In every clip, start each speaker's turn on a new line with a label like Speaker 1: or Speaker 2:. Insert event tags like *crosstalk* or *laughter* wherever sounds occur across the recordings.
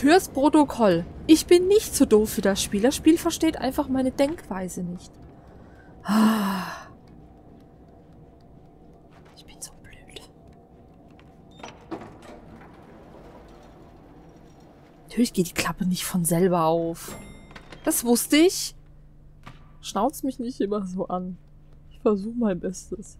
Speaker 1: Fürs Protokoll. Ich bin nicht so doof für das Spiel. Das Spiel versteht einfach meine Denkweise nicht. Ah. Ich bin so blöd. Natürlich geht die Klappe nicht von selber auf. Das wusste ich. Schnauzt mich nicht immer so an. Ich versuche mein Bestes.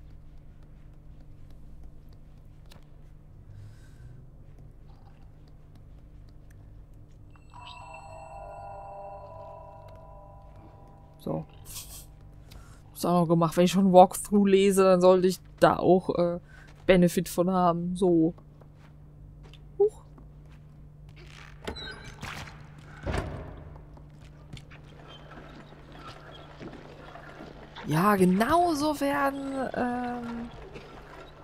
Speaker 1: So. Ist auch noch gemacht. Wenn ich schon Walkthrough lese, dann sollte ich da auch äh, Benefit von haben. So. Huch. Ja, genau so werden ähm,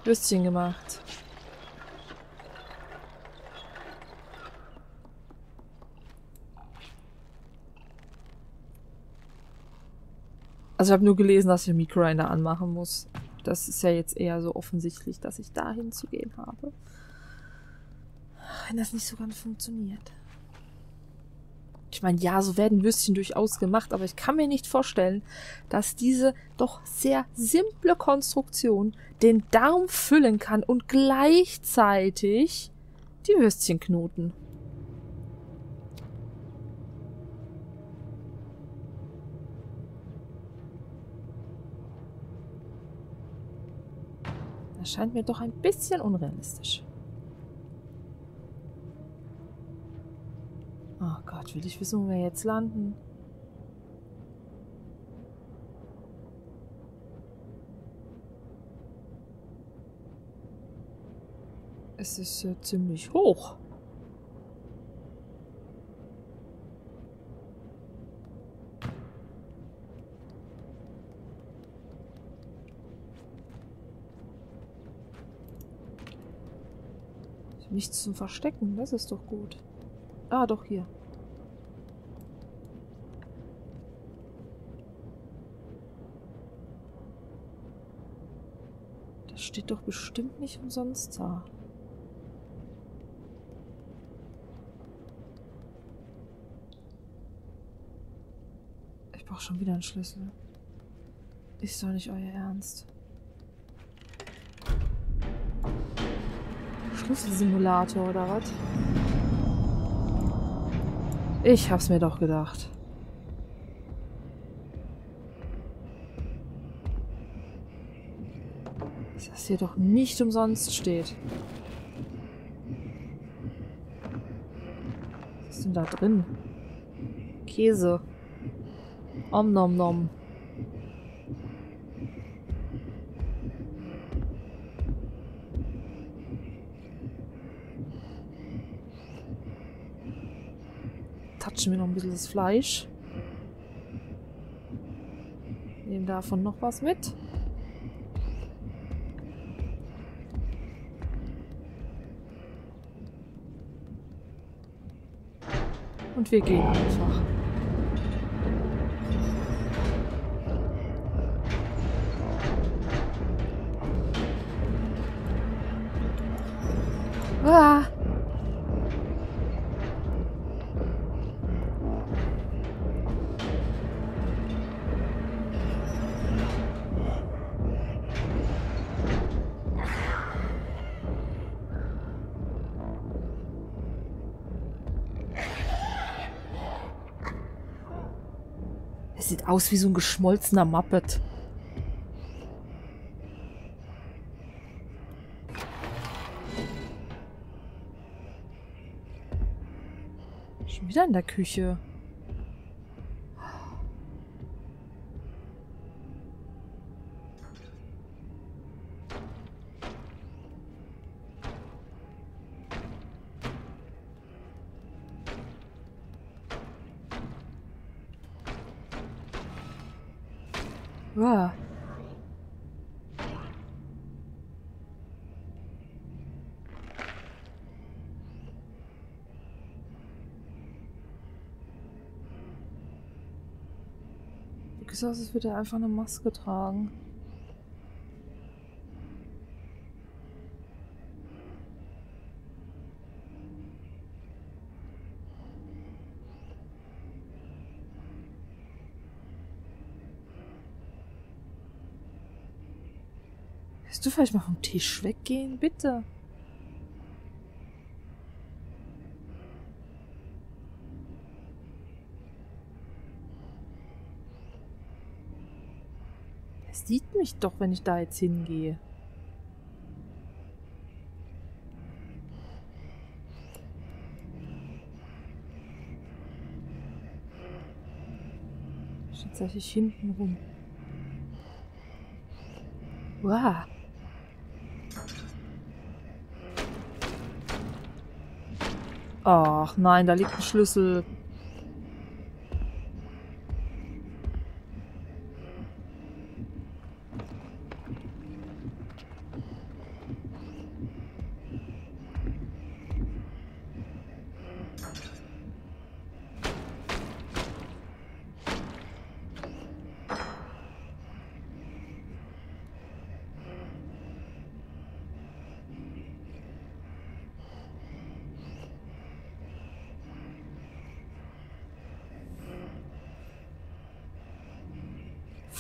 Speaker 1: Würstchen gemacht. Also ich habe nur gelesen, dass ich den Mikrogrinder anmachen muss. Das ist ja jetzt eher so offensichtlich, dass ich da hinzugehen habe. Wenn das nicht so ganz funktioniert. Ich meine, ja, so werden Würstchen durchaus gemacht, aber ich kann mir nicht vorstellen, dass diese doch sehr simple Konstruktion den Darm füllen kann und gleichzeitig die Würstchen knoten. Erscheint mir doch ein bisschen unrealistisch. Oh Gott, will ich wissen, wo wir jetzt landen? Es ist äh, ziemlich hoch. Nichts zum Verstecken, das ist doch gut. Ah, doch hier. Das steht doch bestimmt nicht umsonst da. Ich brauche schon wieder einen Schlüssel. Ist doch nicht euer Ernst. Schlüsselsimulator oder was? Ich hab's mir doch gedacht. Dass das hier doch nicht umsonst steht. Was ist denn da drin? Käse. Om nom nom. Touchen wir noch ein bisschen das Fleisch. Nehmen davon noch was mit. Und wir gehen einfach. Es sieht aus wie so ein geschmolzener Muppet. Schon wieder in der Küche. so aus, als würde er einfach eine Maske tragen. Willst du vielleicht mal vom Tisch weggehen, bitte? Sieht mich doch, wenn ich da jetzt hingehe. Tatsächlich hinten rum. Wow. Ach nein, da liegt ein Schlüssel.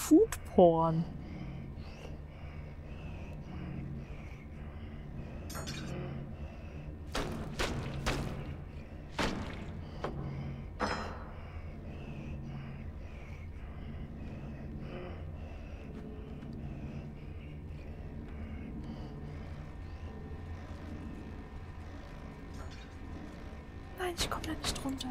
Speaker 1: Foodporn. Nein, ich komme da nicht runter.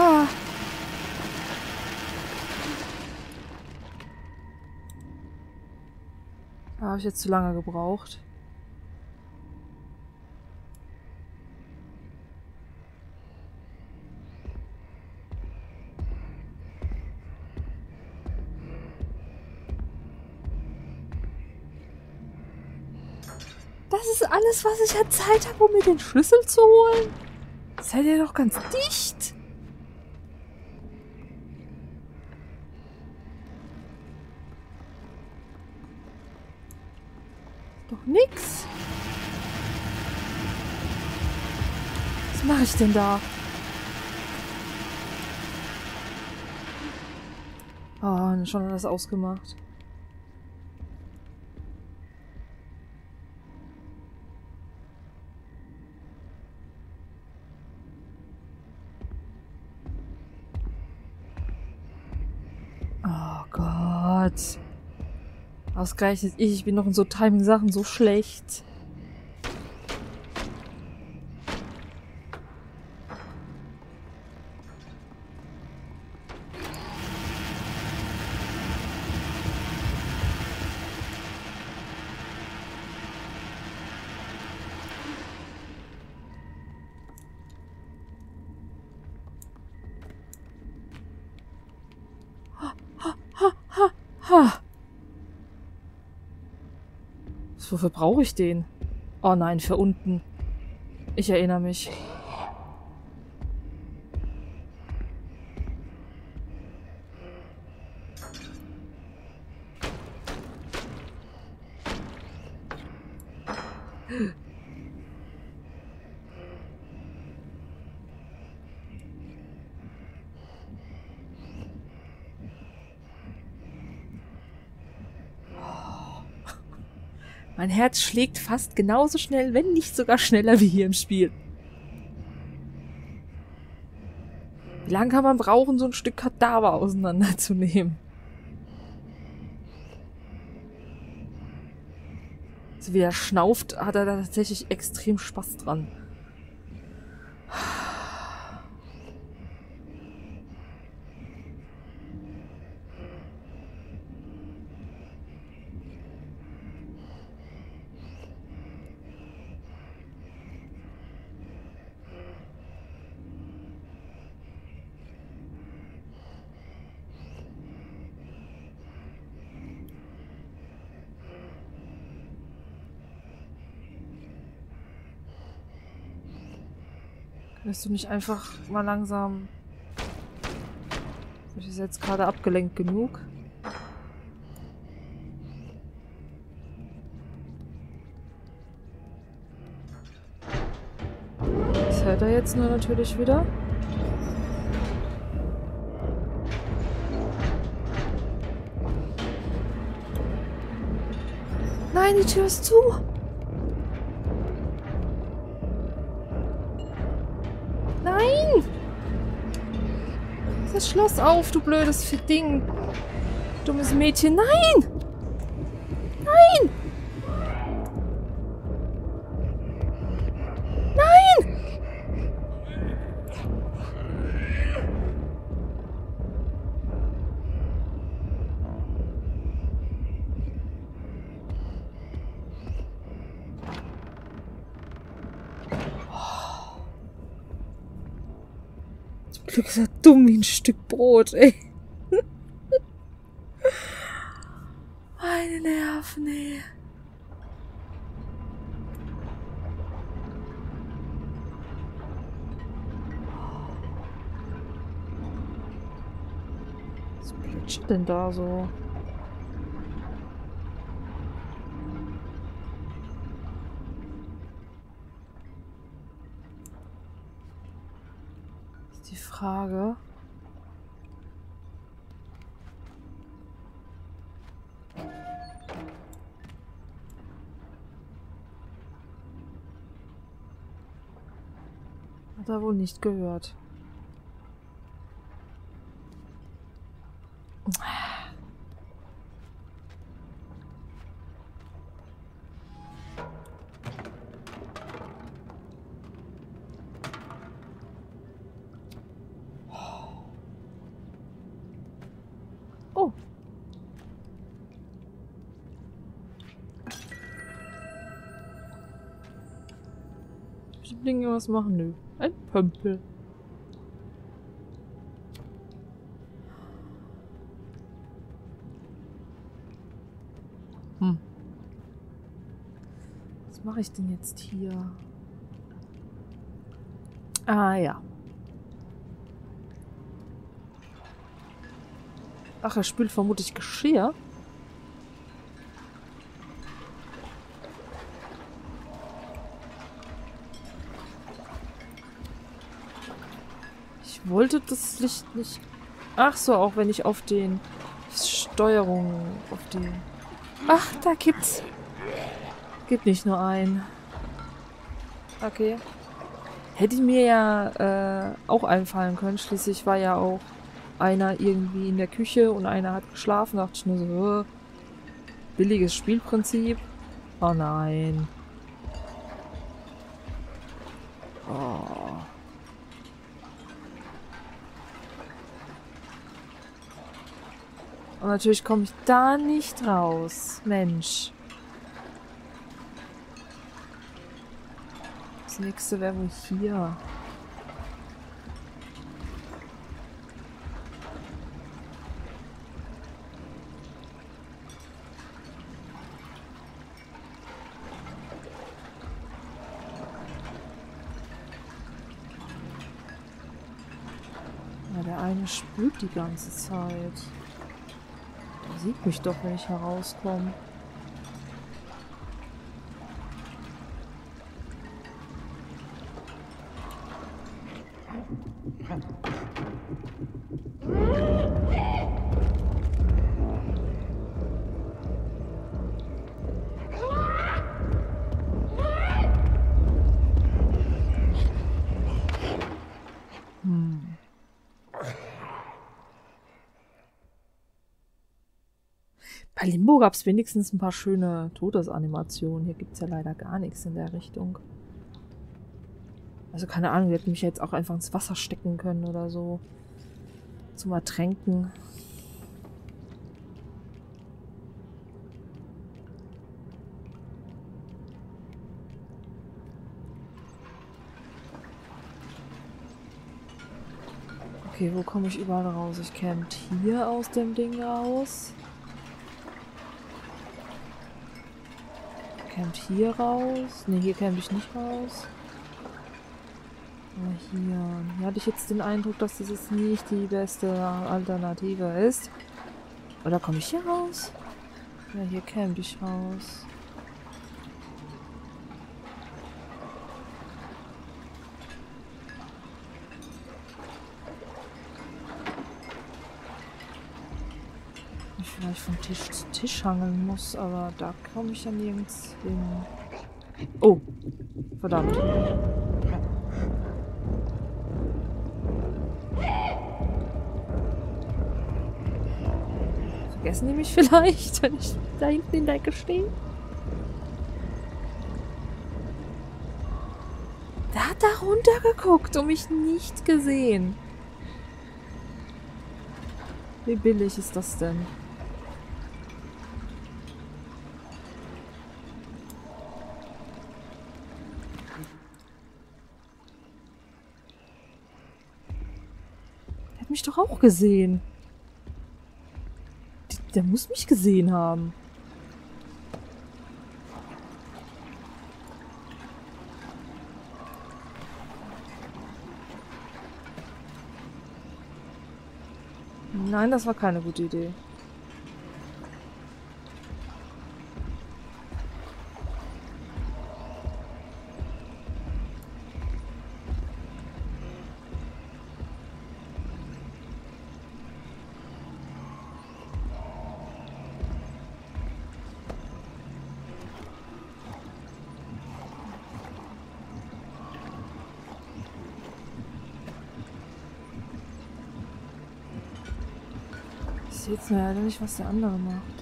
Speaker 1: Ah. Habe ich jetzt zu lange gebraucht. Das ist alles, was ich an Zeit habe, um mir den Schlüssel zu holen. Seid ihr doch ganz dicht. Doch nix. Was mache ich denn da? Oh, schon alles ausgemacht. Oh Gott. Ausgerechnet ich, ich bin noch in so Timing-Sachen so schlecht. Wofür brauche ich den? Oh nein, für unten. Ich erinnere mich. Mein Herz schlägt fast genauso schnell, wenn nicht sogar schneller wie hier im Spiel. Wie lange kann man brauchen, so ein Stück Kadaver auseinanderzunehmen? Also wie er schnauft, hat er da tatsächlich extrem Spaß dran. Lässt du nicht einfach mal langsam... Ich ist jetzt gerade abgelenkt genug. Das hält er jetzt nur natürlich wieder. Nein, die Tür ist zu! Schloss auf, du blödes Ding. Dummes Mädchen. Nein! Nein! Glück ist dumm wie ein Stück Brot, ey. *laughs* Meine Nerven, ey. Was plätschert denn da so? Frage. Hat er wohl nicht gehört. Die Dinge was machen? Nö. Ein Pömpel. Hm. Was mache ich denn jetzt hier? Ah ja. Ach, er spült vermutlich Geschirr. Ich wollte das Licht nicht... Ach so, auch wenn ich auf den Steuerung, auf die... Ach, da gibt's... Gibt nicht nur einen. Okay. Hätte mir ja äh, auch einfallen können. Schließlich war ja auch einer irgendwie in der Küche und einer hat geschlafen. Da dachte ich nur so, äh, billiges Spielprinzip. Oh nein. Oh. Und natürlich komme ich da nicht raus. Mensch. Das nächste wäre wohl hier. Ja, der eine spült die ganze Zeit. Sieht mich doch, wenn ich herauskomme. Bei Limbo gab es wenigstens ein paar schöne Todesanimationen. Hier gibt es ja leider gar nichts in der Richtung. Also keine Ahnung, wir hätten mich jetzt auch einfach ins Wasser stecken können oder so. Zum Ertränken. Okay, wo komme ich überall raus? Ich käme hier aus dem Ding raus. Campt hier raus. Ne, hier camp ich nicht raus. Aber hier. Hier hatte ich jetzt den Eindruck, dass das jetzt nicht die beste Alternative ist. Oder komme ich hier raus? Ja, hier camp ich raus. Ich vielleicht von Tisch zu Tisch hangeln muss, aber da komme ich ja nirgends hin. Oh, verdammt. Vergessen die mich *laughs* vielleicht, wenn ich da hinten in der Ecke stehe? Der hat da runtergeguckt und mich nicht gesehen. Wie billig ist das denn? Mich doch auch gesehen. Der muss mich gesehen haben. Nein, das war keine gute Idee. Sehe jetzt leider nicht, was der andere macht.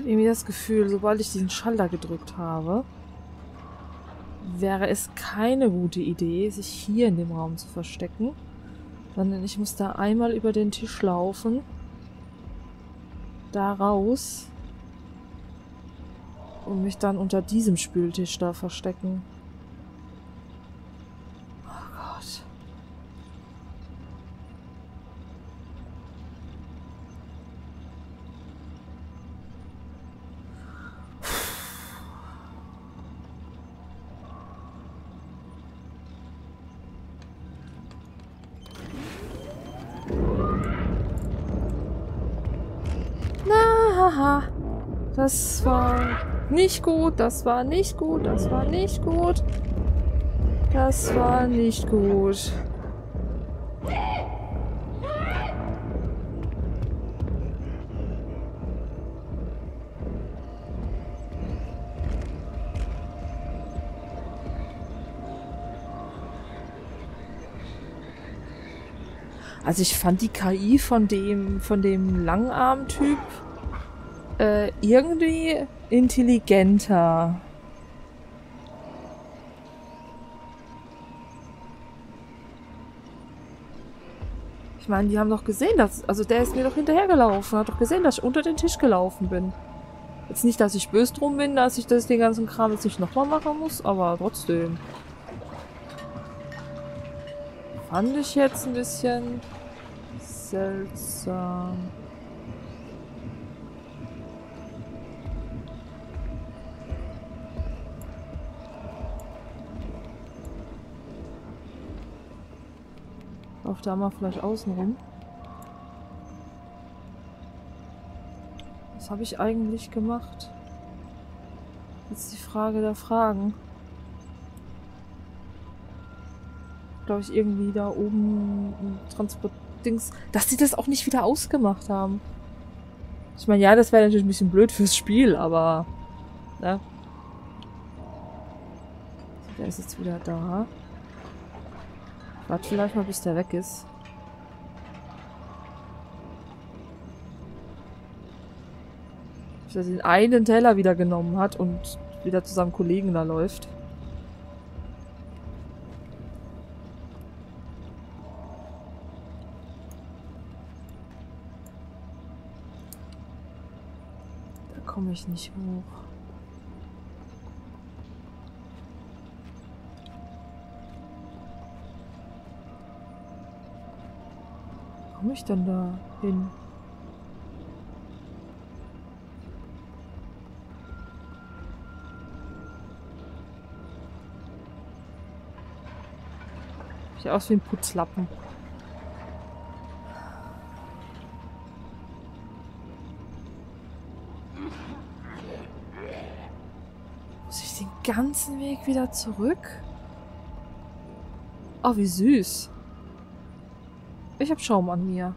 Speaker 1: Irgendwie das Gefühl, sobald ich diesen Schalter gedrückt habe, wäre es keine gute Idee, sich hier in dem Raum zu verstecken. Sondern ich muss da einmal über den Tisch laufen, da raus und mich dann unter diesem Spültisch da verstecken. Haha. Das war nicht gut, das war nicht gut, das war nicht gut. Das war nicht gut. Also ich fand die KI von dem, von dem Langarm-Typ äh, irgendwie intelligenter. Ich meine, die haben doch gesehen, dass... Also der ist mir doch hinterhergelaufen. Hat doch gesehen, dass ich unter den Tisch gelaufen bin. Jetzt nicht, dass ich böse drum bin, dass ich das den ganzen Kram jetzt nicht nochmal machen muss, aber trotzdem. Fand ich jetzt ein bisschen seltsam. Auf da mal vielleicht außen rum. Was habe ich eigentlich gemacht? Jetzt die Frage der Fragen. Glaube ich irgendwie da oben Transportdings. Dass sie das auch nicht wieder ausgemacht haben. Ich meine, ja, das wäre natürlich ein bisschen blöd fürs Spiel, aber... Ne? Der ist jetzt wieder da. Warte vielleicht mal, bis der weg ist. Bis er den einen Teller wieder genommen hat und wieder zu seinem Kollegen da läuft. Da komme ich nicht hoch. Komme ich denn da hin? Sieht aus wie ein Putzlappen. Muss ich den ganzen Weg wieder zurück? Oh, wie süß. Ich hab Schaum an mir.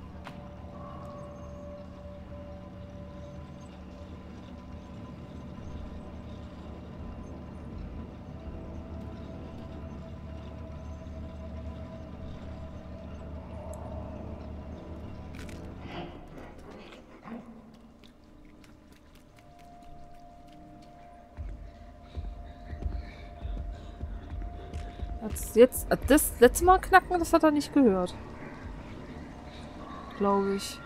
Speaker 1: Jetzt, das letzte Mal knacken, das hat er nicht gehört glaube ich.